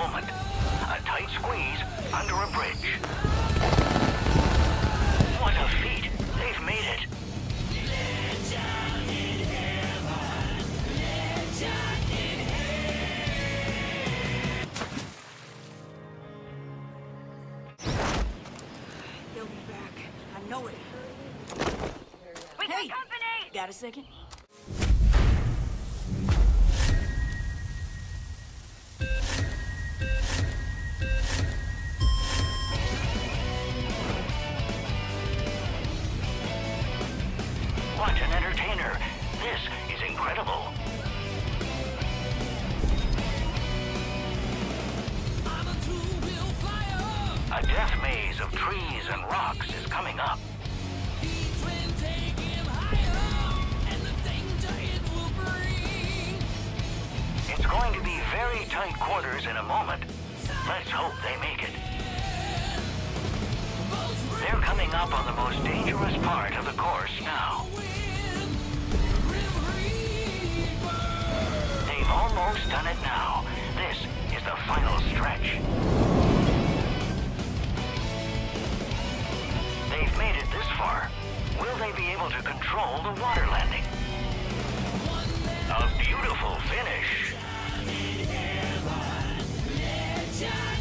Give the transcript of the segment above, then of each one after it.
moment. A tight squeeze under a bridge. What a feat! They've made it. Tight quarters in a moment. Let's hope they make it. They're coming up on the most dangerous part of the course now. They've almost done it now. This is the final stretch. They've made it this far. Will they be able to control the water landing? A beautiful finish. Okay.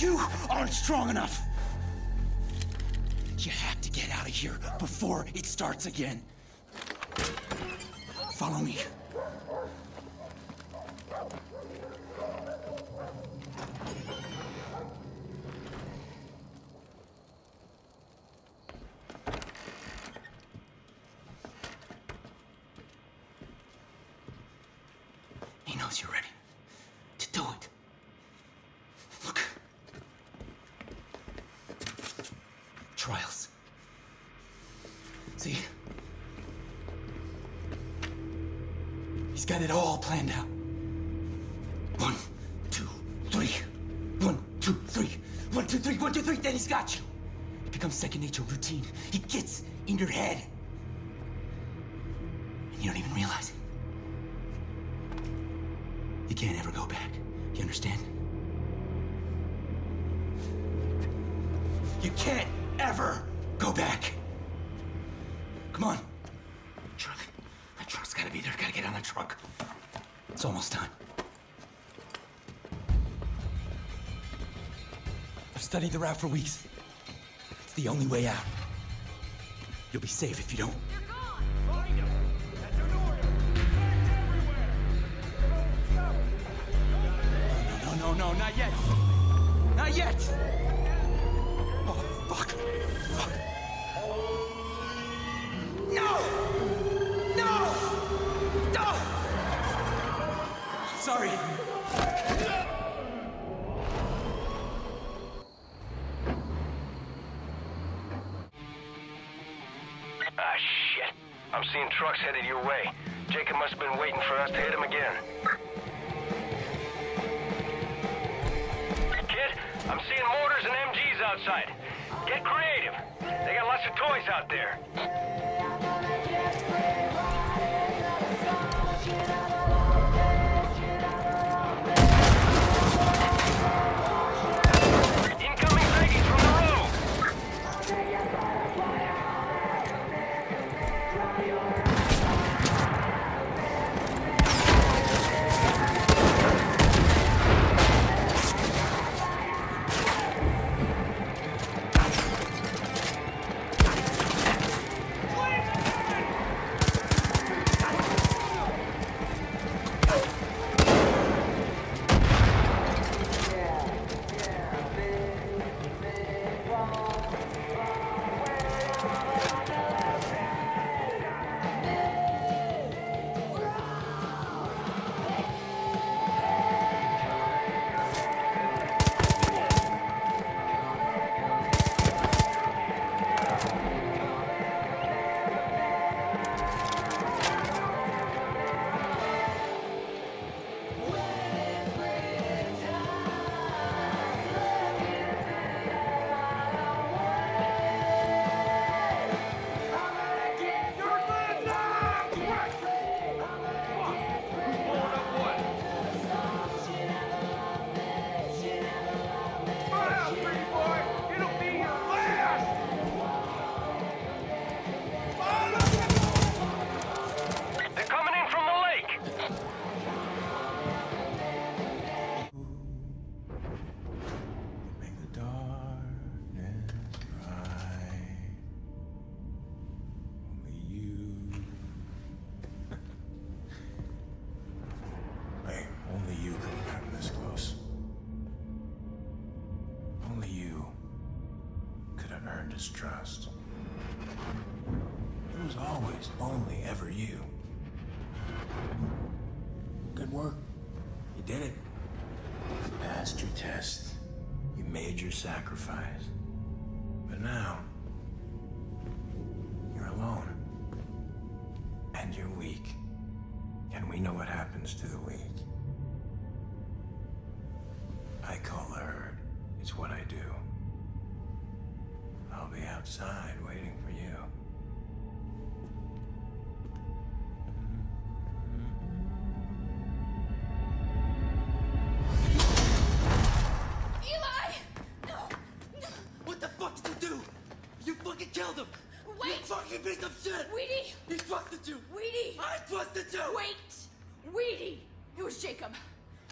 You aren't strong enough. You have to get out of here before it starts again. Follow me. He knows you're ready to do it. Look. Trials. See? He's got it all planned out. One, two, three. One, two, three. One, two, three. One, two, three. Then he's got you. It becomes second nature routine. He gets in your head. And you don't even realize it. You can't ever go back. You understand? You can't ever go back. Come on. Truck. That truck's gotta be there. Gotta get on the truck. It's almost time. I've studied the route for weeks. It's the only way out. You'll be safe if you don't. No, no, no, no, not yet. Not yet. Sorry. Ah, shit. I'm seeing trucks headed your way. Jacob must have been waiting for us to hit him again. Kid, I'm seeing mortars and MGs outside. Get creative. They got lots of toys out there. Could have earned his trust. It was always only ever you. Good work. You did it. You passed your test. You made your sacrifice. But now, you're alone. And you're weak. And we know what happens to the weak. Killed him! Wait! You fucking piece of shit! Wheaty! He trusted you! Wheaty! I trusted you! Wait! Wheaty! It was Jacob.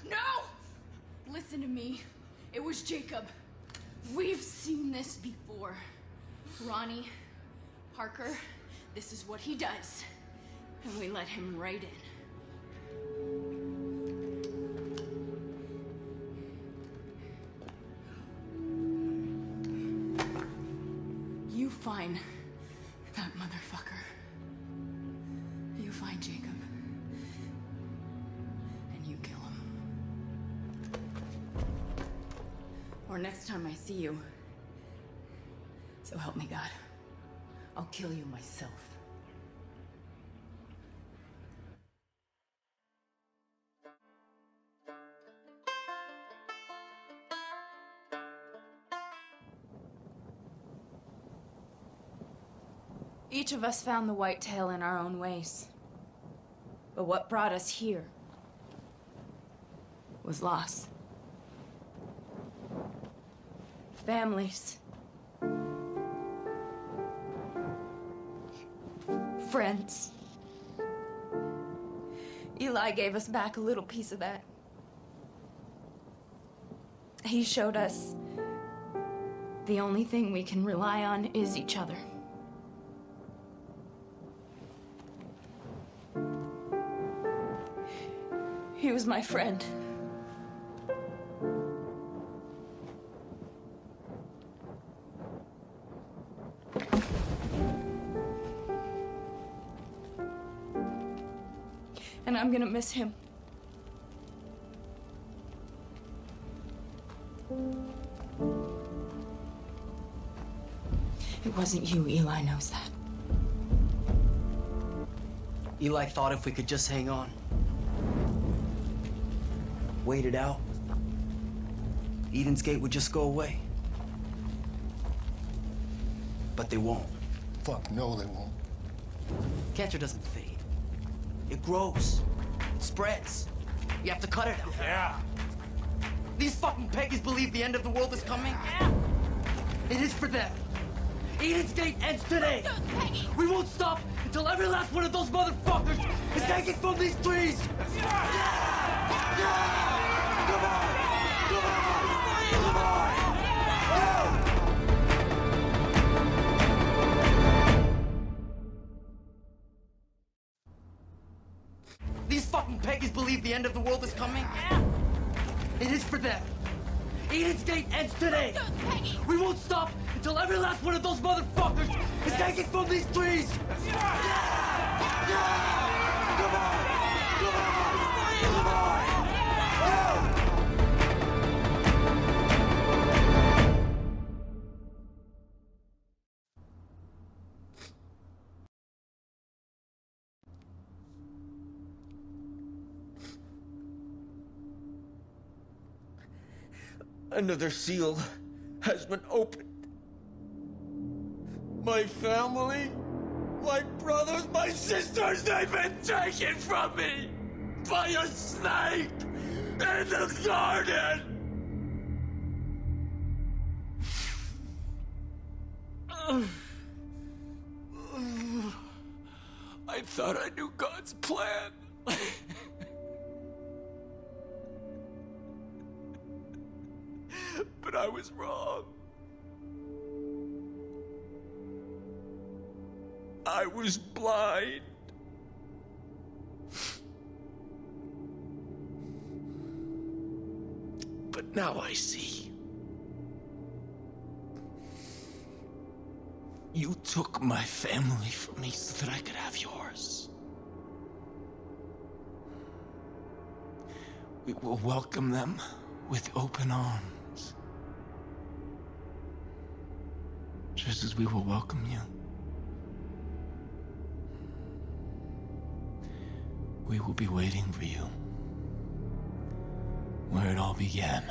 No! Listen to me. It was Jacob. We've seen this before. Ronnie, Parker, this is what he does. And we let him right in. Next time I see you. So help me God. I'll kill you myself. Each of us found the Whitetail in our own ways. But what brought us here? was loss. Families. Friends. Eli gave us back a little piece of that. He showed us the only thing we can rely on is each other. He was my friend. And I'm gonna miss him. It wasn't you, Eli knows that. Eli thought if we could just hang on, wait it out, Eden's Gate would just go away. But they won't. Fuck, no, they won't. Cancer doesn't fade. It grows. It spreads. You have to cut it out. Yeah. These fucking pagans believe the end of the world is coming. Yeah. It is for them. Eden's Gate ends today. We won't stop until every last one of those motherfuckers is taken from these trees. These pagans believe the end of the world is coming. It is for them. Eden's Gate ends today. We won't stop until every last one of those motherfuckers is taken from these trees. Another seal has been opened. My family, my brothers, my sisters, they've been taken from me by a snake in the garden. I thought I knew God's plan. but I was wrong. I was blind. But now I see. You took my family from me so that I could have yours. We will welcome them with open arms. Just as we will welcome you. We will be waiting for you. Where it all began.